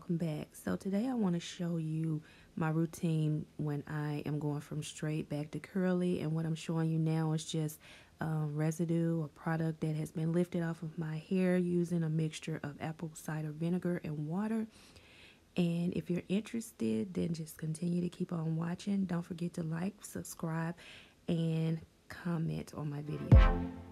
welcome back. So today I want to show you my routine when I am going from straight back to curly and what I'm showing you now is just um, residue or product that has been lifted off of my hair using a mixture of apple cider vinegar and water. And if you're interested, then just continue to keep on watching. Don't forget to like, subscribe, and comment on my video.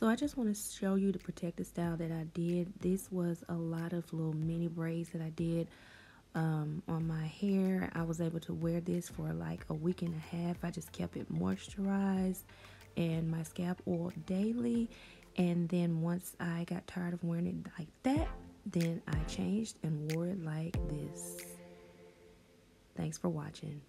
So I just want to show you the protective style that I did. This was a lot of little mini braids that I did um, on my hair. I was able to wear this for like a week and a half. I just kept it moisturized and my scalp oil daily. And then once I got tired of wearing it like that, then I changed and wore it like this. Thanks for watching.